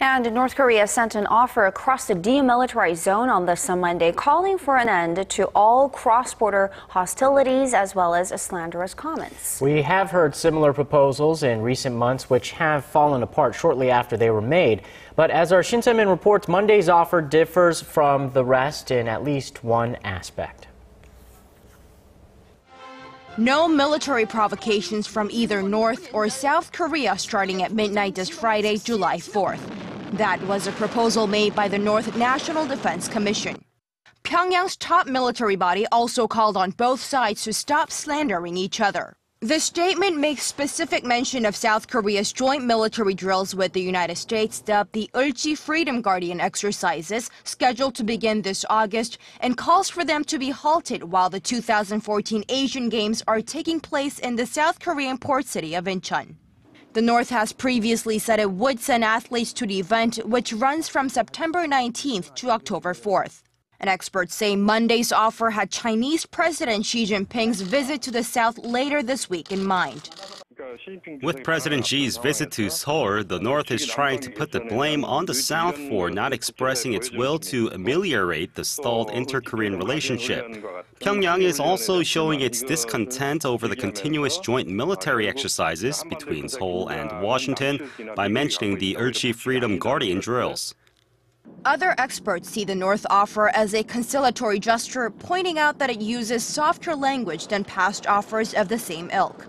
And North Korea sent an offer across the demilitarized zone on this Monday, calling for an end to all cross border hostilities as well as slanderous comments. We have heard similar proposals in recent months, which have fallen apart shortly after they were made. But as our Shin Se-min reports, Monday's offer differs from the rest in at least one aspect. No military provocations from either North or South Korea starting at midnight this Friday, July 4th. That was a proposal made by the North National Defense Commission. Pyongyang's top military body also called on both sides to stop slandering each other. The statement makes specific mention of South Korea's joint military drills with the United States, dubbed the Ulchi Freedom Guardian exercises, scheduled to begin this August, and calls for them to be halted while the 2014 Asian Games are taking place in the South Korean port city of Incheon. The North has previously said it would send athletes to the event, which runs from September 19th to October 4th. And experts say Monday's offer had Chinese President Xi Jinping's visit to the South later this week in mind. With President Xi's visit to Seoul, the North is trying to put the blame on the South for not expressing its will to ameliorate the stalled inter-Korean relationship. Pyongyang is also showing its discontent over the continuous joint military exercises between Seoul and Washington by mentioning the Ulchi Freedom Guardian drills. Other experts see the North offer as a conciliatory gesture, pointing out that it uses softer language than past offers of the same ilk.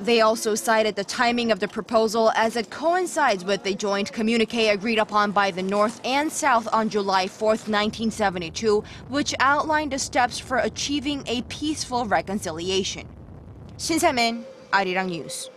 They also cited the timing of the proposal as it coincides with the joint communique agreed upon by the North and South on July 4, 1972, which outlined the steps for achieving a peaceful reconciliation. Shin Se-min, Arirang News.